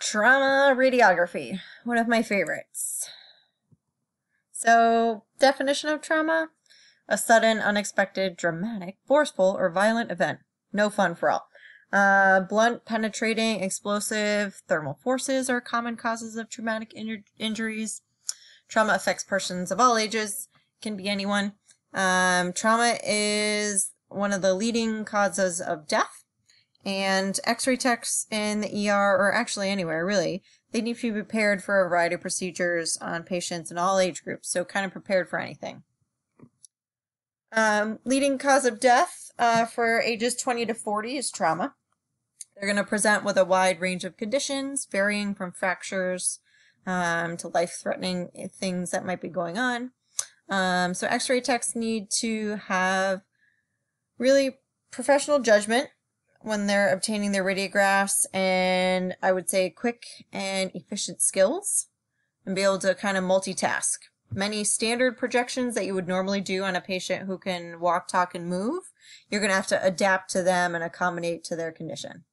Trauma radiography, one of my favorites. So, definition of trauma a sudden, unexpected, dramatic, forceful, or violent event. No fun for all. Uh, blunt, penetrating, explosive, thermal forces are common causes of traumatic inju- injuries. Trauma affects persons of all ages, can be anyone. Um, trauma is one of the leading causes of death and x-ray techs in the ER or actually anywhere really, they need to be prepared for a variety of procedures on patients in all age groups, so kind of prepared for anything. Um, leading cause of death uh, for ages 20 to 40 is trauma. They're going to present with a wide range of conditions, varying from fractures um, to life-threatening things that might be going on. Um, so x-ray techs need to have really professional judgment when they're obtaining their radiographs and I would say quick and efficient skills and be able to kind of multitask. Many standard projections that you would normally do on a patient who can walk, talk, and move, you're going to have to adapt to them and accommodate to their condition.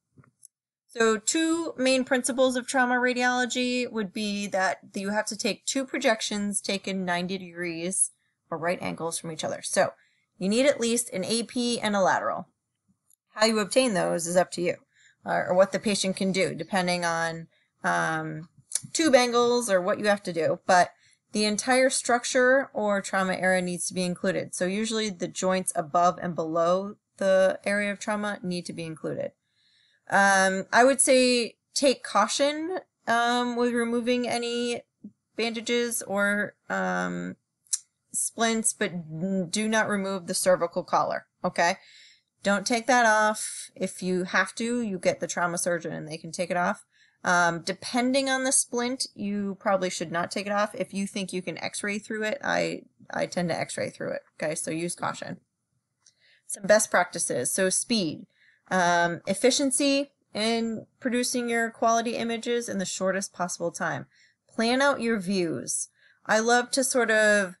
So two main principles of trauma radiology would be that you have to take two projections taken 90 degrees or right angles from each other. So you need at least an AP and a lateral. How you obtain those is up to you, or, or what the patient can do, depending on um, tube angles or what you have to do. But the entire structure or trauma area needs to be included. So usually the joints above and below the area of trauma need to be included. Um, I would say take caution um, with removing any bandages or um, splints, but do not remove the cervical collar. Okay. Don't take that off. If you have to, you get the trauma surgeon and they can take it off. Um, depending on the splint, you probably should not take it off. If you think you can x-ray through it, I, I tend to x-ray through it. Okay, so use caution. Some best practices. So speed, um, efficiency in producing your quality images in the shortest possible time. Plan out your views. I love to sort of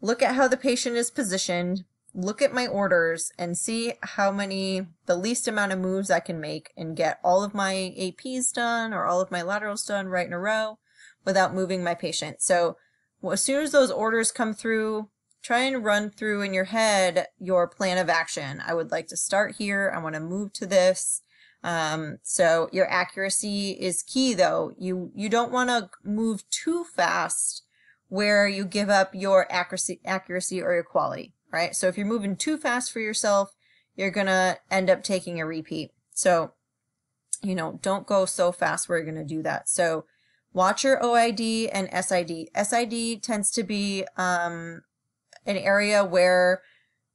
look at how the patient is positioned, look at my orders and see how many, the least amount of moves I can make and get all of my APs done or all of my laterals done right in a row without moving my patient. So well, as soon as those orders come through, try and run through in your head your plan of action. I would like to start here. I want to move to this. Um, so your accuracy is key though. You, you don't want to move too fast where you give up your accuracy, accuracy or your quality right? So if you're moving too fast for yourself, you're going to end up taking a repeat. So, you know, don't go so fast where you're going to do that. So watch your OID and SID. SID tends to be um, an area where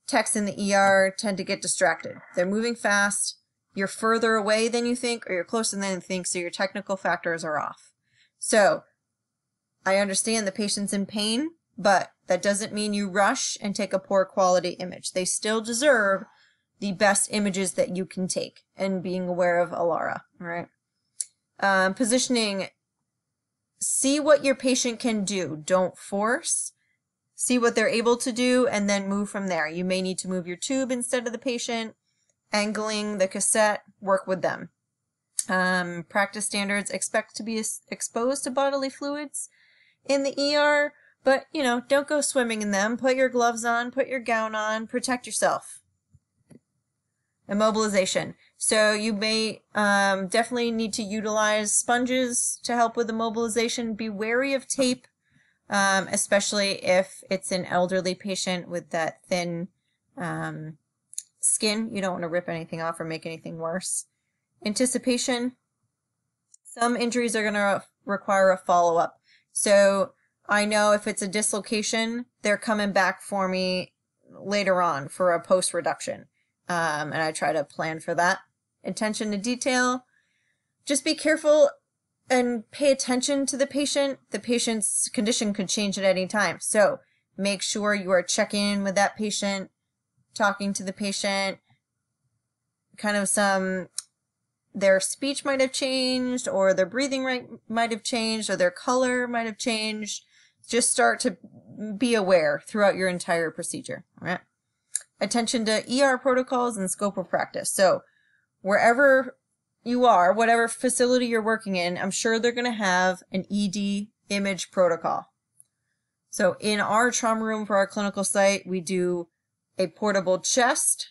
techs in the ER tend to get distracted. They're moving fast. You're further away than you think, or you're closer than you think, so your technical factors are off. So I understand the patient's in pain, but that doesn't mean you rush and take a poor quality image. They still deserve the best images that you can take and being aware of ALARA, right? Um, positioning, see what your patient can do. Don't force. See what they're able to do and then move from there. You may need to move your tube instead of the patient. Angling the cassette, work with them. Um, practice standards, expect to be exposed to bodily fluids in the ER but, you know, don't go swimming in them. Put your gloves on, put your gown on, protect yourself. Immobilization. So you may um, definitely need to utilize sponges to help with immobilization. Be wary of tape, um, especially if it's an elderly patient with that thin um, skin. You don't want to rip anything off or make anything worse. Anticipation. Some injuries are going to require a follow-up. So I know if it's a dislocation, they're coming back for me later on for a post reduction. Um, and I try to plan for that. Attention to detail. Just be careful and pay attention to the patient. The patient's condition could change at any time. So make sure you are checking in with that patient, talking to the patient, kind of some their speech might have changed or their breathing rate might have changed or their color might have changed just start to be aware throughout your entire procedure. Right? Attention to ER protocols and scope of practice. So wherever you are, whatever facility you're working in, I'm sure they're going to have an ED image protocol. So in our trauma room for our clinical site, we do a portable chest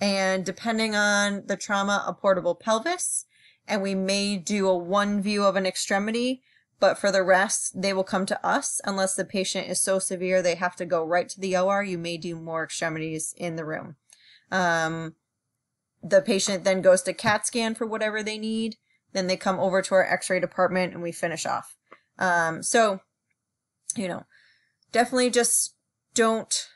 and depending on the trauma, a portable pelvis. And we may do a one view of an extremity, but for the rest, they will come to us unless the patient is so severe they have to go right to the OR. You may do more extremities in the room. Um, the patient then goes to CAT scan for whatever they need. Then they come over to our x-ray department and we finish off. Um, so, you know, definitely just don't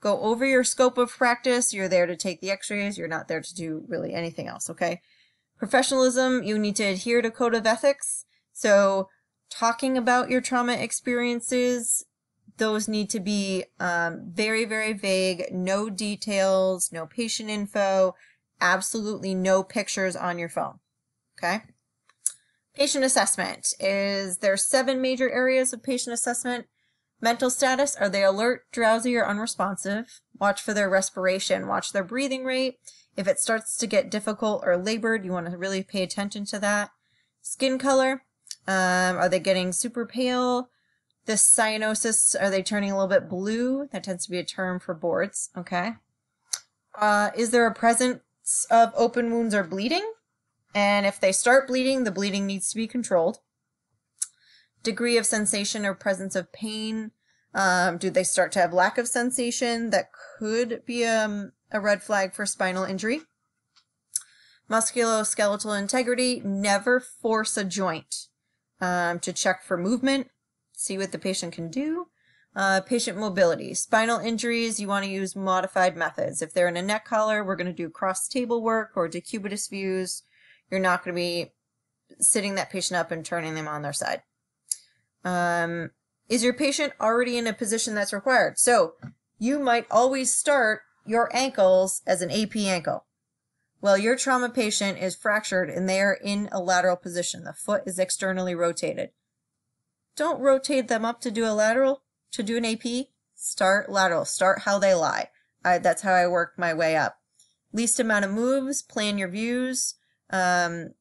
go over your scope of practice. You're there to take the x-rays. You're not there to do really anything else. Okay. Professionalism, you need to adhere to code of ethics. So talking about your trauma experiences, those need to be um, very, very vague, no details, no patient info, absolutely no pictures on your phone. Okay. Patient assessment is there seven major areas of patient assessment. Mental status, are they alert, drowsy, or unresponsive? Watch for their respiration, watch their breathing rate. If it starts to get difficult or labored, you want to really pay attention to that. Skin color, um, are they getting super pale? This cyanosis, are they turning a little bit blue? That tends to be a term for boards, okay? Uh, is there a presence of open wounds or bleeding? And if they start bleeding, the bleeding needs to be controlled. Degree of sensation or presence of pain. Um, do they start to have lack of sensation? That could be um, a red flag for spinal injury. Musculoskeletal integrity. Never force a joint um, to check for movement, see what the patient can do. Uh, patient mobility. Spinal injuries, you want to use modified methods. If they're in a neck collar, we're going to do cross table work or decubitus views. You're not going to be sitting that patient up and turning them on their side. Um, is your patient already in a position that's required? So you might always start your ankles as an AP ankle. Well, your trauma patient is fractured and they are in a lateral position. The foot is externally rotated. Don't rotate them up to do a lateral, to do an AP. Start lateral. Start how they lie. I, that's how I work my way up. Least amount of moves, plan your views. Um,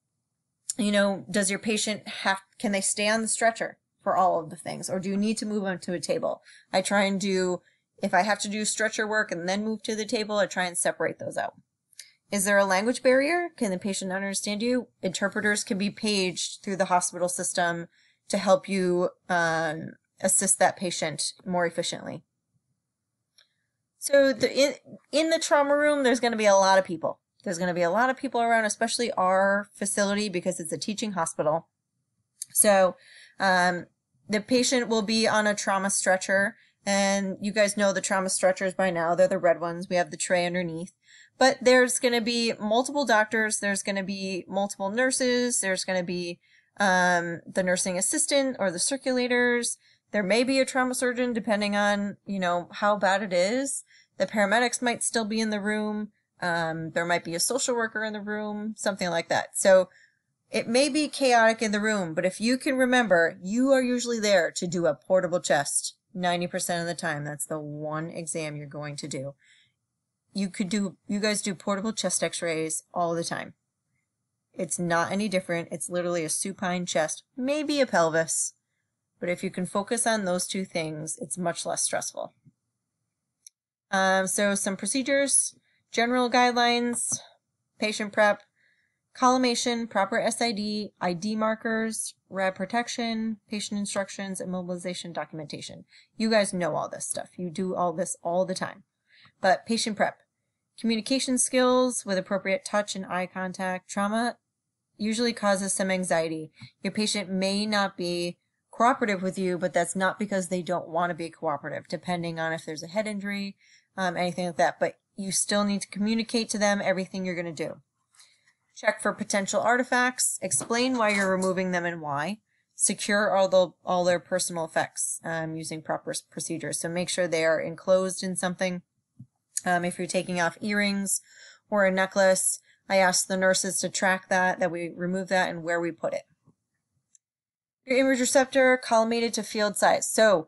you know, does your patient have, can they stay on the stretcher for all of the things? Or do you need to move them to a table? I try and do, if I have to do stretcher work and then move to the table, I try and separate those out. Is there a language barrier? Can the patient understand you? Interpreters can be paged through the hospital system to help you um, assist that patient more efficiently. So the, in, in the trauma room, there's going to be a lot of people. There's going to be a lot of people around, especially our facility because it's a teaching hospital. So um, the patient will be on a trauma stretcher. And you guys know the trauma stretchers by now. They're the red ones. We have the tray underneath. But there's going to be multiple doctors, there's going to be multiple nurses, there's going to be um, the nursing assistant or the circulators. There may be a trauma surgeon depending on, you know, how bad it is. The paramedics might still be in the room. Um, there might be a social worker in the room, something like that. So it may be chaotic in the room, but if you can remember, you are usually there to do a portable chest 90% of the time. That's the one exam you're going to do you could do, you guys do portable chest x-rays all the time. It's not any different. It's literally a supine chest, maybe a pelvis. But if you can focus on those two things, it's much less stressful. Um, so some procedures, general guidelines, patient prep, collimation, proper SID, ID markers, rad protection, patient instructions, and mobilization documentation. You guys know all this stuff. You do all this all the time. But patient prep, Communication skills with appropriate touch and eye contact. Trauma usually causes some anxiety. Your patient may not be cooperative with you, but that's not because they don't want to be cooperative, depending on if there's a head injury, um, anything like that. But you still need to communicate to them everything you're going to do. Check for potential artifacts. Explain why you're removing them and why. Secure all the all their personal effects um, using proper procedures. So make sure they are enclosed in something um, if you're taking off earrings or a necklace, I ask the nurses to track that, that we remove that and where we put it. Your image receptor collimated to field size. So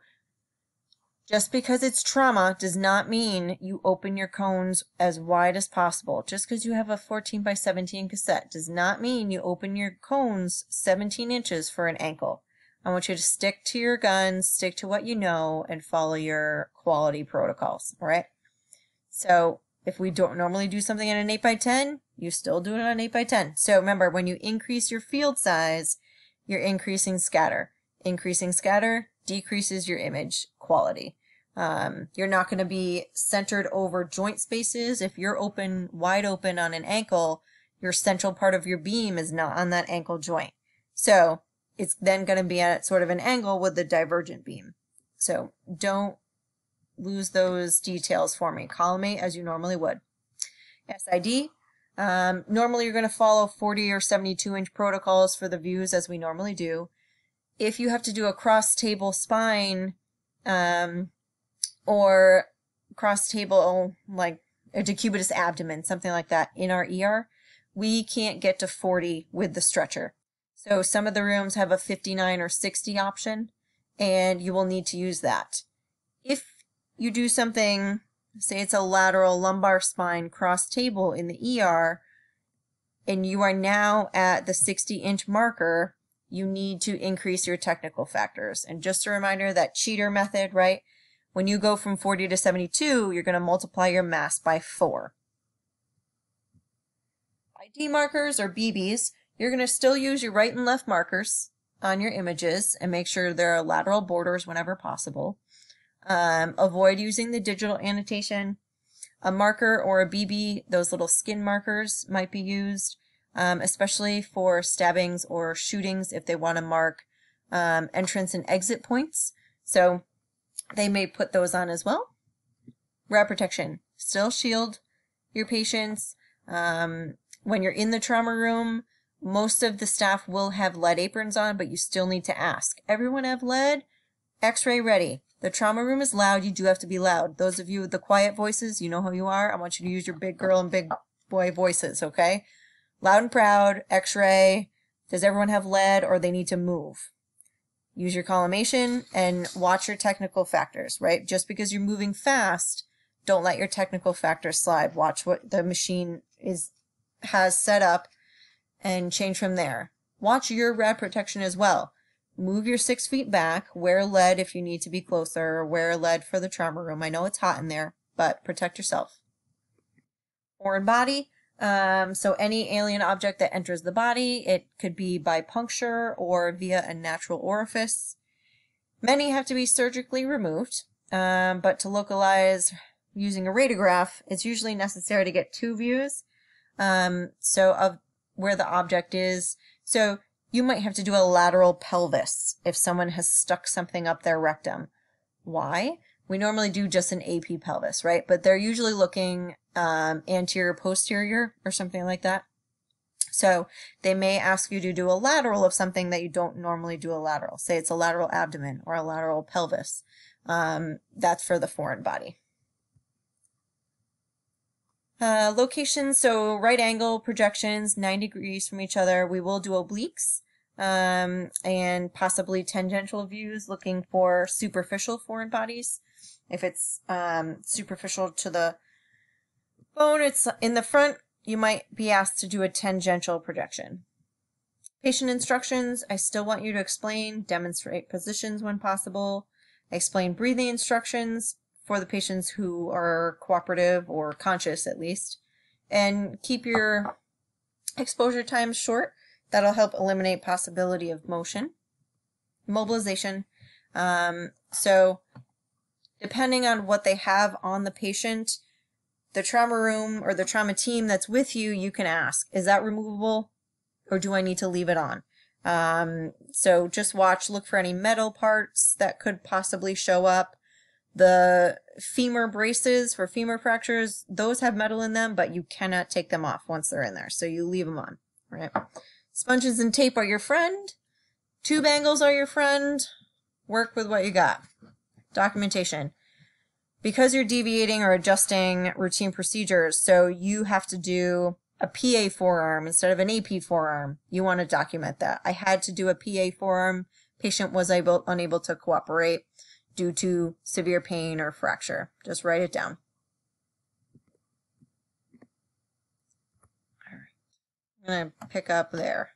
Just because it's trauma does not mean you open your cones as wide as possible. Just because you have a 14 by 17 cassette does not mean you open your cones 17 inches for an ankle. I want you to stick to your guns, stick to what you know, and follow your quality protocols, all right? So if we don't normally do something in an 8 by 10 you still do it on an 8 by 10 So remember, when you increase your field size, you're increasing scatter. Increasing scatter decreases your image quality. Um, you're not going to be centered over joint spaces. If you're open, wide open on an ankle, your central part of your beam is not on that ankle joint. So it's then going to be at sort of an angle with the divergent beam. So don't lose those details for me. Collimate as you normally would. SID, um, normally you're going to follow 40 or 72 inch protocols for the views as we normally do. If you have to do a cross table spine, um, or cross table like a decubitus abdomen, something like that in our ER, we can't get to 40 with the stretcher. So some of the rooms have a 59 or 60 option, and you will need to use that. If you do something, say it's a lateral lumbar spine cross table in the ER, and you are now at the 60 inch marker, you need to increase your technical factors. And just a reminder that cheater method, right? When you go from 40 to 72, you're going to multiply your mAs by 4. ID markers or BBs, you're going to still use your right and left markers on your images and make sure there are lateral borders whenever possible. Um, avoid using the digital annotation. A marker or a BB, those little skin markers might be used, um, especially for stabbings or shootings if they want to mark um, entrance and exit points. So they may put those on as well. Rad protection. Still shield your patients. Um, when you're in the trauma room, most of the staff will have lead aprons on, but you still need to ask. Everyone have lead? X-ray ready. The trauma room is loud. You do have to be loud. Those of you with the quiet voices, you know who you are. I want you to use your big girl and big boy voices, okay? Loud and proud, x-ray. Does everyone have lead or they need to move? use your collimation and watch your technical factors, right? Just because you're moving fast, don't let your technical factors slide. Watch what the machine is has set up and change from there. Watch your rad protection as well. Move your six feet back, wear lead if you need to be closer, wear lead for the trauma room. I know it's hot in there, but protect yourself. Foreign body, um, so any alien object that enters the body, it could be by puncture or via a natural orifice. Many have to be surgically removed, um, but to localize using a radiograph, it's usually necessary to get two views. Um, so of where the object is. So you might have to do a lateral pelvis if someone has stuck something up their rectum. Why? We normally do just an AP pelvis, right? But they're usually looking um, anterior posterior or something like that. So they may ask you to do a lateral of something that you don't normally do a lateral. Say it's a lateral abdomen or a lateral pelvis. Um, that's for the foreign body. Uh, locations, so right angle projections, 90 degrees from each other. We will do obliques um, and possibly tangential views looking for superficial foreign bodies. If it's um, superficial to the bone, it's in the front, you might be asked to do a tangential projection. Patient instructions, I still want you to explain, demonstrate positions when possible, explain breathing instructions for the patients who are cooperative or conscious at least, and keep your exposure times short. That'll help eliminate possibility of motion. Mobilization. Um, so depending on what they have on the patient, the trauma room or the trauma team that's with you, you can ask, is that removable or do I need to leave it on? Um, so just watch, look for any metal parts that could possibly show up. The femur braces for femur fractures, those have metal in them, but you cannot take them off once they're in there. So you leave them on, right? Sponges and tape are your friend. Tube angles are your friend. Work with what you got. Documentation because you're deviating or adjusting routine procedures, so you have to do a PA forearm instead of an AP forearm. You want to document that. I had to do a PA forearm. Patient was able unable to cooperate. Due to severe pain or fracture. Just write it down. All right. I'm going to pick up there.